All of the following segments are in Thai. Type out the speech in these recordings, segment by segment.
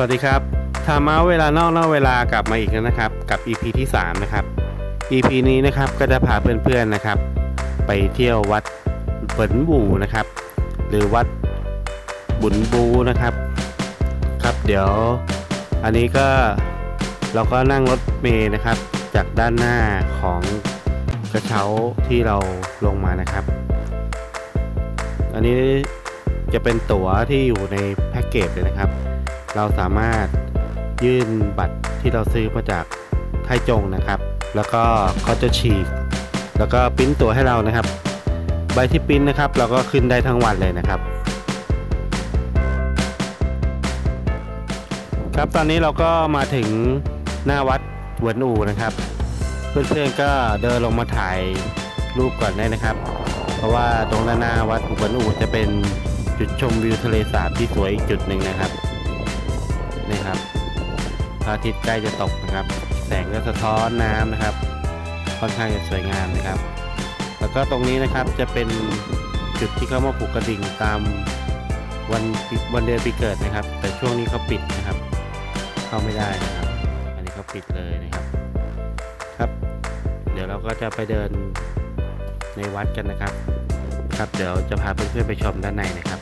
วัสดีครับทามาเวลานอกนอกเวลากลับมาอีกแล้วนะครับ กับ EP ที่ 3 นะครับ EP นี้นะครับก็จะพาเพื่อนๆนะครับ ไปเที่ยววัดเปินบูนะครับ หรือวัดบุญบูนะครับ ครับเดี๋ยว อันนี้ก็เราก็นั่งรถเมย์นะครับ จากด้านหน้าของกระเช้าที่เราลงมานะครับ อันนี้จะเป็นตั๋วที่อยู่ในแพ็กเกจเลยนะครับ เราสามารถยื่นบัตรที่เราซื้อมาจากไทจงนะครับ แล้วก็เขาจะฉีก แล้วก็ปิ้นตั๋วให้เรานะครับ ใบที่ปิ้นนะครับ เราก็ขึ้นได้ทั้งวันเลยนะครับ ครับตอนนี้เราก็มาถึงหน้าวัดหวนอูนะครับ เพื่อนๆก็เดินลงมาถ่ายรูปก่อนได้นะครับ เพราะว่าตรงด้านหน้าวัดหวนอูจะเป็นจุดชมวิวทะเลสาบที่สวยอีกจุดหนึ่งนะครับ ระอาทิตย์ใกล้จะตกนะครับ แสงก็สะท้อนน้ำนะครับ ค่อนข้างจะสวยงามนะครับ แล้วก็ตรงนี้นะครับจะเป็นจุดที่เขามาผูกกระดิ่งตามวันวันเดือนปีเกิดนะครับ แต่ช่วงนี้เขาปิดนะครับ เข้าไม่ได้นะครับ อันนี้เขาปิดเลยนะครับครับ เดี๋ยวเราก็จะไปเดินในวัดกันนะครับ ครับเดี๋ยวจะพาเพื่อนๆไปชมด้านในนะครับ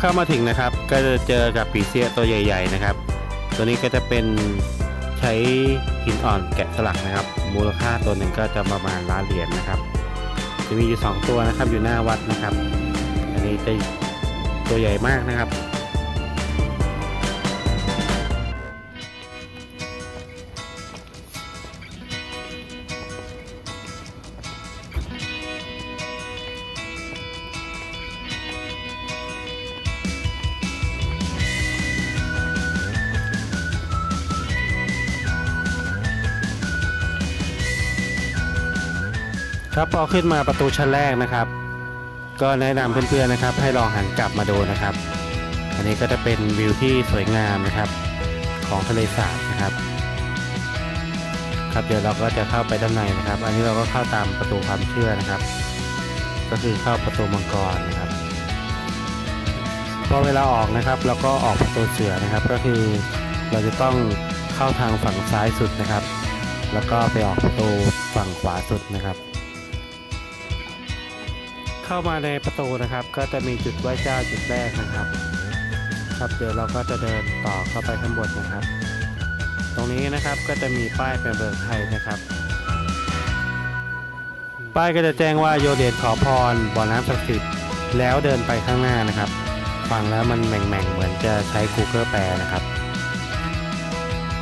เข้ามาถึงนะครับ ก็จะเจอกับปีเสียตัวใหญ่ ๆ นะครับ ตัวนี้ก็จะเป็นใช้หินอ่อนแกะสลักนะครับ มูลค่าตัวหนึ่งก็จะประมาณล้านเหรียญนะครับ จะมีอยู่ 2 ตัวนะครับอยู่หน้าวัดนะครับ อันนี้จะตัวใหญ่มากนะครับ ครับพอขึ้นมาประตูชั้นแรกนะครับ ก็แนะนำเพื่อนๆนะครับ ให้ลองหันกลับมาดูนะครับ อันนี้ก็จะเป็นวิวที่สวยงามนะครับ ของทะเลสาบนะครับ ครับเดี๋ยวเราก็จะเข้าไปด้านในนะครับ อันนี้เราก็เข้าตามประตูความเชื่อนะครับ ก็คือเข้าประตูมังกรนะครับพอเวลาออกนะครับเราก็ออกประตูเสือนะครับ ก็คือเราจะต้องเข้าทางฝั่งซ้ายสุดนะครับ แล้วก็ไปออกประตูฝั่งขวาสุดนะครับ เข้ามาในประตูนะครับ ก็จะมีจุดไหว้เจ้าจุดแรกนะครับ ครับเดี๋ยวเราก็จะเดินต่อเข้าไปข้างบนนะครับ ตรงนี้นะครับก็จะมีป้ายเป็นเบอร์ไทยนะครับ ป้ายก็จะแจ้งว่าโยเดนขอพรบ่อน้ำศักดิ์สิทธิ์แล้วเดินไปข้างหน้านะครับ ฟังแล้วมันแหม่งๆเหมือนจะใช้ Google แปลนะครับ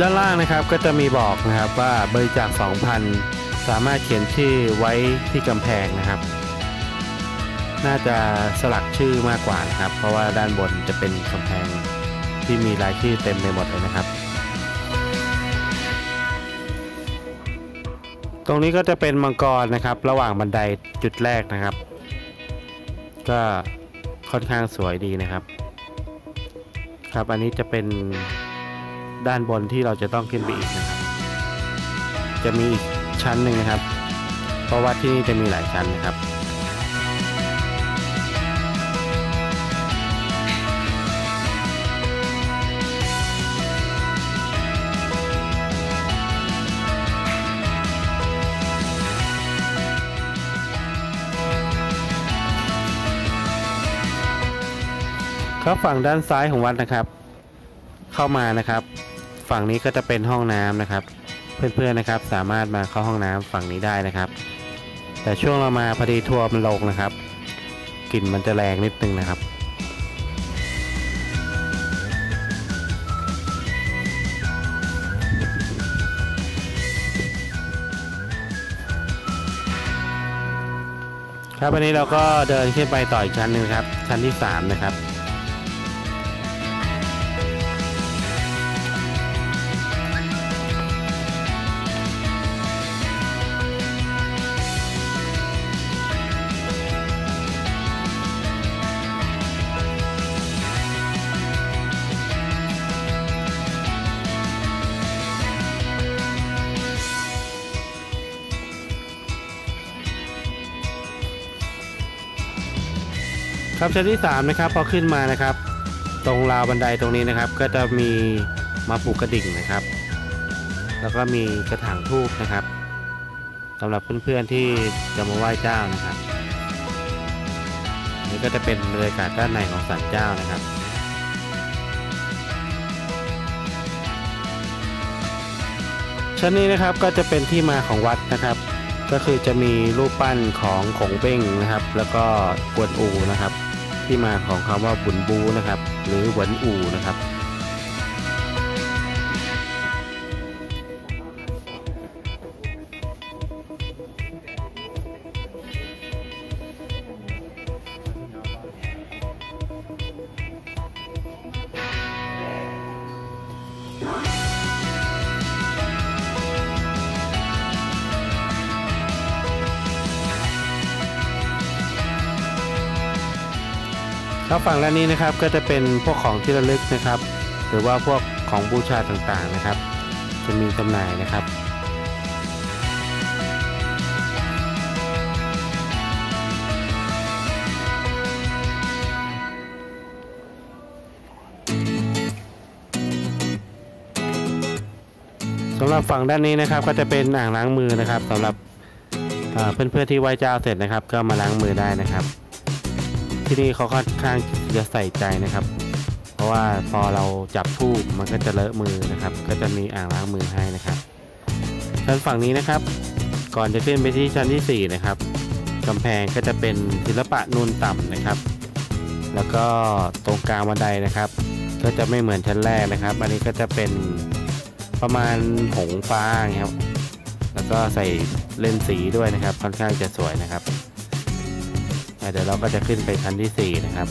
ด้านล่างนะครับก็จะมีบอกนะครับว่าบริจาค 2,000 สามารถเขียนชื่อไว้ที่กำแพงนะครับ น่าจะสลักชื่อมากกว่านะครับ เพราะว่าด้านบนจะเป็นกำแพงที่มีรายชื่อเต็มไปหมดเลยนะครับ ตรงนี้ก็จะเป็นมังกรนะครับ ระหว่างบันไดจุดแรกนะครับ ก็ค่อนข้างสวยดีนะครับ ครับอันนี้จะเป็นด้านบนที่เราจะต้องขึ้นไปอีกนะครับ จะมีอีกชั้นหนึ่งนะครับ เพราะว่าที่นี่จะมีหลายชั้นนะครับ ครับฝั่งด้านซ้ายของวัดนะครับ เข้ามานะครับ ฝั่งนี้ก็จะเป็นห้องน้ำนะครับ เพื่อนๆนะครับสามารถมาเข้าห้องน้ำฝั่งนี้ได้นะครับ แต่ช่วงเรามาพอดีทัวร์มันลงนะครับกลิ่นมันจะแรงนิดนึงนะครับครับวันนี้เราก็เดินขึ้นไปต่ออีกชั้นหนึ่งครับ ชั้นที่ 3 นะครับ ครับชั้นที่3นะครับพอขึ้นมานะครับ ตรงราวบันไดตรงนี้นะครับ ก็จะมีมาปลูกกระดิ่งนะครับ แล้วก็มีกระถางทูบนะครับสำหรับเพื่อนๆที่จะมาไหว้เจ้านะครับนี่ก็จะเป็นบรรยากาศด้านในของศาลเจ้านะครับชั้นนี้นะครับก็จะเป็นที่มาของวัดนะครับก็คือจะมีรูปปั้นของขงเบ้งนะครับ แล้วก็กวนอูนะครับ ที่มาของคำว่าบุญบูนะครับ หรือหวนอูนะครับ ครับฝั่งด้านนี้นะครับก็จะเป็นพวกของที่ระลึกนะครับ หรือว่าพวกของบูชาต่างๆนะครับ จะมีจำหน่ายนะครับสำหรับฝั่งด้านนี้นะครับก็จะเป็นอ่างล้างมือนะครับสำหรับเพื่อนๆที่ไหว้เจ้าเสร็จนะครับ ก็มาล้างมือได้นะครับ ที่นี่เขาค่อนข้างจะใส่ใจนะครับ เพราะว่าพอเราจับทูบมันก็จะเลอะมือนะครับ ก็จะมีอ่างล้างมือให้นะครับชั้นฝั่งนี้นะครับ ก่อนจะขึ้นไปที่ชั้นที่ 4 นะครับกำแพงก็จะเป็นศิลปะนูนต่ำนะครับ แล้วก็ตรงกลางบันไดนะครับ ก็จะไม่เหมือนชั้นแรกนะครับ อันนี้ก็จะเป็นประมาณหงฟ้างครับ แล้วก็ใส่เล่นสีด้วยนะครับ ค่อนข้างจะสวยนะครับ เดี๋ยวเราก็จะขึ้นไปชั้นที่ 4 นะครับ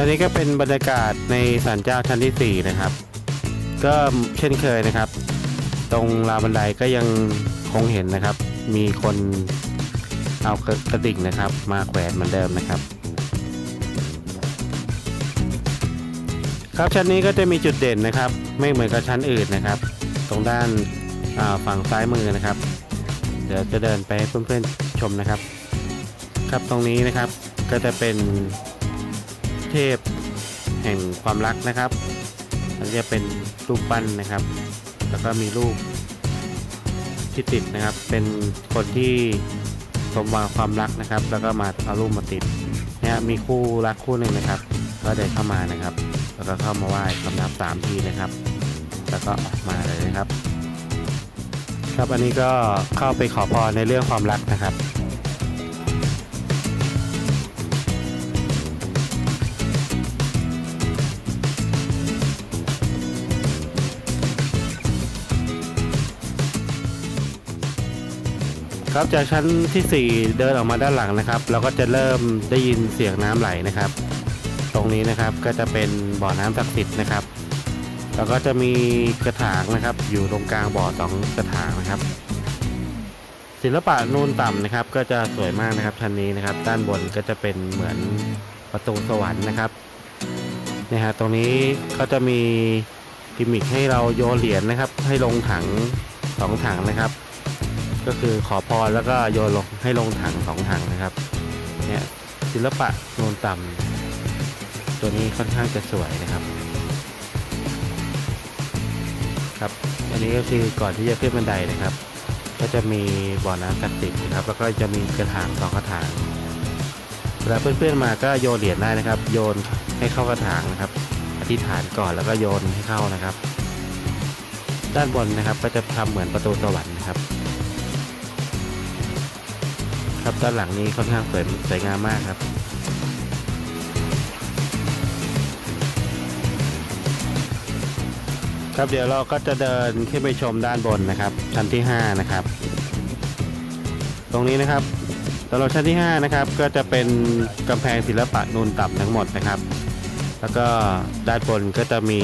อันนี้ก็เป็นบรรยากาศในศาลเจ้าชั้นที่ 4 นะครับ ก็เช่นเคยนะครับ ตรงราวบันไดก็ยังคงเห็นนะครับ มีคนเอากระดิ่งนะครับ มาแขวนเหมือนเดิมนะครับ ครับชั้นนี้ก็จะมีจุดเด่นนะครับ ไม่เหมือนกับชั้นอื่นนะครับ ตรงด้านฝั่งซ้ายมือนะครับ เดี๋ยวจะเดินไปให้เพื่อนๆชมนะครับ ครับตรงนี้นะครับก็จะเป็น เทพแห่งความรักนะครับอันนี้จะเป็นรูปปั้นนะครับ แล้วก็มีรูปที่ติดนะครับ เป็นคนที่สมหวังความรักนะครับ แล้วก็มาเอารูปมาติดเนี่ยมีคู่รักคู่หนึ่งนะครับ ก็เดินเข้ามานะครับ แล้วก็เข้ามาไหว้คำนับสามทีนะครับ แล้วก็ออกมาเลยนะครับ ครับอันนี้ก็เข้าไปขอพรในเรื่องความรักนะครับ ครับจากชั้นที่ 4 เดินออกมาด้านหลังนะครับ เราก็จะเริ่มได้ยินเสียงน้ำไหลนะครับ ตรงนี้นะครับก็จะเป็นบ่อน้ำศักดิ์สิทธิ์นะครับ แล้วก็จะมีกระถางนะครับ อยู่ตรงกลางบ่อสองกระถางนะครับ ศิลปะนูนต่ำนะครับ ก็จะสวยมากนะครับชั้นนี้นะครับ ด้านบนก็จะเป็นเหมือนประตูสวรรค์นะครับเนี่ยฮะตรงนี้ก็จะมีกิมมิคให้เราโยนเหรียญนะครับ ให้ลงถังสองถังนะครับ ก็คือขอพรแล้วก็โยนลงให้ลงถังสองถังนะครับเนี่ยศิลปะโนนต่ำตัวนี้ค่อนข้างจะสวยนะครับ ครับอันนี้ก็คือก่อนที่จะขึ้นบันไดนะครับ ก็จะมีบ่อน้ำศักดิ์สิทธิ์นะครับ แล้วก็จะมีกระถางสองกระถางเวลาเพื่อนๆมาก็โยนเหรียญได้นะครับ โยนให้เข้ากระถางนะครับอธิษฐานก่อนแล้วก็โยนให้เข้านะครับ ด้านบนนะครับก็จะทำเหมือนประตูสวรรค์นะครับ ครับด้านหลังนี้ค่อนข้างสวยสวยงามมากครับครับเดี๋ยวเราก็จะเดินขึ้นไปชมด้านบนนะครับชั้นที่ 5 นะครับ ตรงนี้นะครับสำหรับชั้นที่ 5 นะครับ ก็จะเป็นกำแพงศิลปะนูนต่ำทั้งหมดนะครับ แล้วก็ด้านบนก็จะมี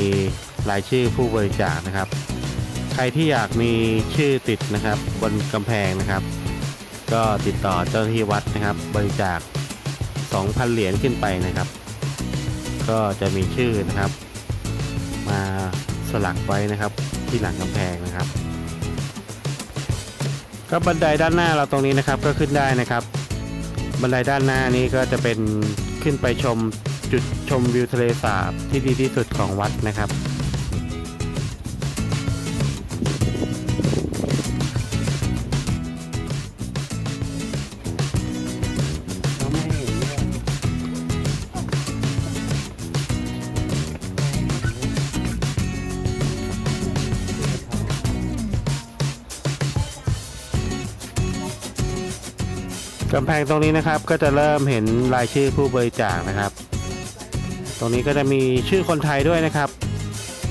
รายชื่อผู้บริจาคนะครับ ใครที่อยากมีชื่อติดนะครับ บนกำแพงนะครับ ก็ติดต่อเจ้าหน้าที่วัดนะครับ บริจาค 2,000 เหรียญขึ้นไปนะครับ ก็จะมีชื่อนะครับ มาสลักไว้นะครับ ที่หลังกำแพงนะครับก็บันไดด้านหน้าเราตรงนี้นะครับก็ขึ้นได้นะครับ บันไดด้านหน้านี้ก็จะเป็นขึ้นไปชมจุดชมวิวทะเลสาบที่ดีที่สุดของวัดนะครับ กำแพงตรงนี้นะครับก็จะเริ่มเห็นรายชื่อผู้บริจาคนะครับ ตรงนี้ก็จะมีชื่อคนไทยด้วยนะครับ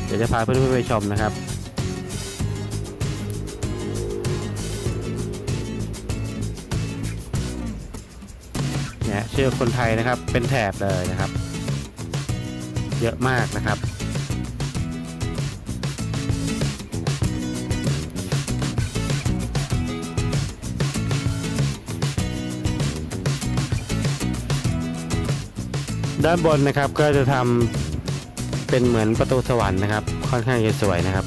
เดี๋ยวจะพาเพื่อนๆไปชมนะครับเนี่ยชื่อคนไทยนะครับเป็นแถบเลยนะครับ เยอะมากนะครับ ด้านบนนะครับก็จะทำเป็นเหมือนประตูสวรรค์นะครับ ค่อนข้างจะสวยนะครับ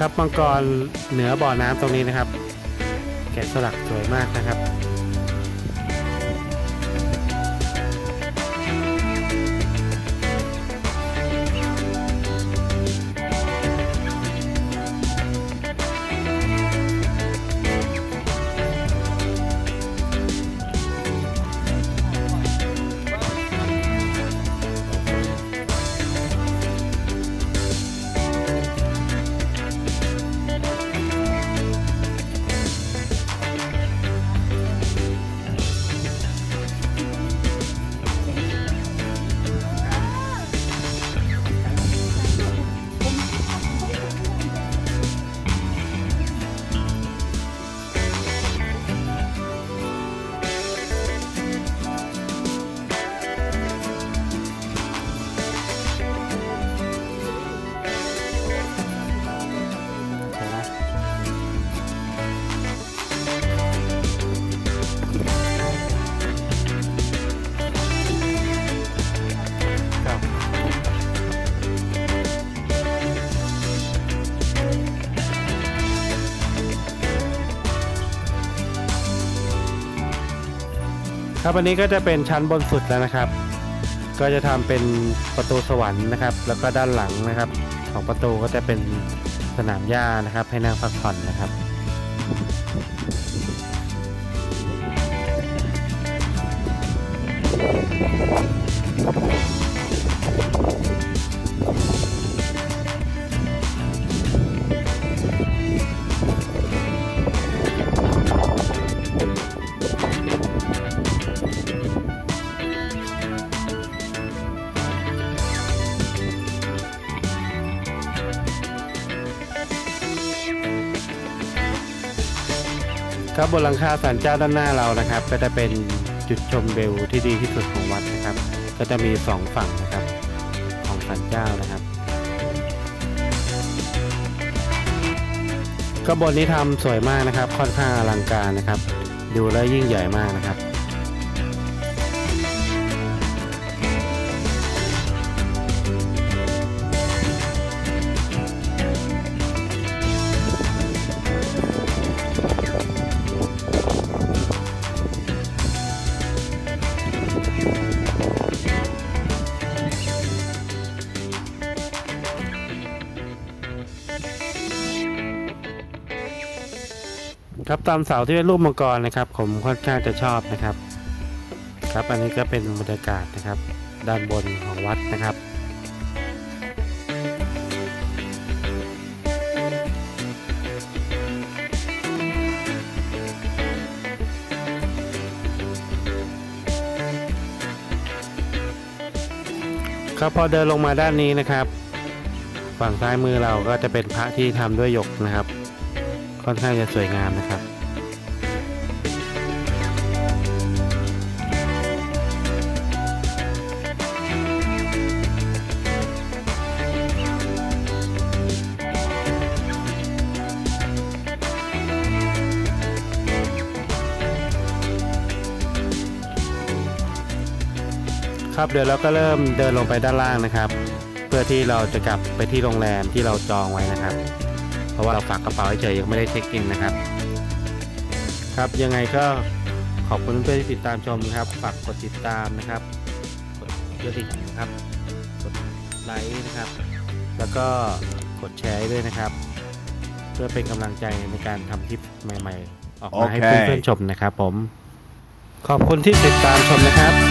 ครับมังกรเหนือบ่อน้ำตรงนี้นะครับ แกะสลักสวยมากนะครับ ครับอันนี้ก็จะเป็นชั้นบนสุดแล้วนะครับ ก็จะทำเป็นประตูสวรรค์นะครับ แล้วก็ด้านหลังนะครับ ของประตูก็จะเป็นสนามหญ้านะครับ ให้นั่งพักผ่อนนะครับ บนหลังคาศาลเจ้าด้านหน้าเรานะครับ ก็จะเป็นจุดชมวิวที่ดีที่สุดของวัดนะครับ ก็จะมีสองฝั่งนะครับของศาลเจ้านะครับก็บนนี้ทำสวยมากนะครับ ค่อนข้างอลังการนะครับ ดูแล้วยิ่งใหญ่มากนะครับ ครับตามเสาที่เป็นรูปมังกรนะครับ ผมค่อนข้างจะชอบนะครับ ครับอันนี้ก็เป็นบรรยากาศนะครับ ด้านบนของวัดนะครับครับพอเดินลงมาด้านนี้นะครับ ฝั่งซ้ายมือเราก็จะเป็นพระที่ทำด้วยหยกนะครับ ค่อนข้างจะสวยงามนะครับครับเดี๋ยวเราก็เริ่มเดินลงไปด้านล่างนะครับ เพื่อที่เราจะกลับไปที่โรงแรมที่เราจองไว้นะครับ เพราะว่าเราฝากกระเป๋าเฉยๆยังไม่ได้เช็คอินนะครับ ครับยังไงก็ขอบคุณเพื่อนๆที่ติดตามชมนะครับ ฝากกดติดตามนะครับ กดกระดิ่งนะครับ กดไลค์นะครับ แล้วก็กดแชร์ให้ด้วยนะครับ เพื่อเป็นกำลังใจในการทำคลิปใหม่ ๆ ออกมาให้โอเคเพื่อนๆชมนะครับ ผม ขอบคุณที่ติดตามชมนะครับ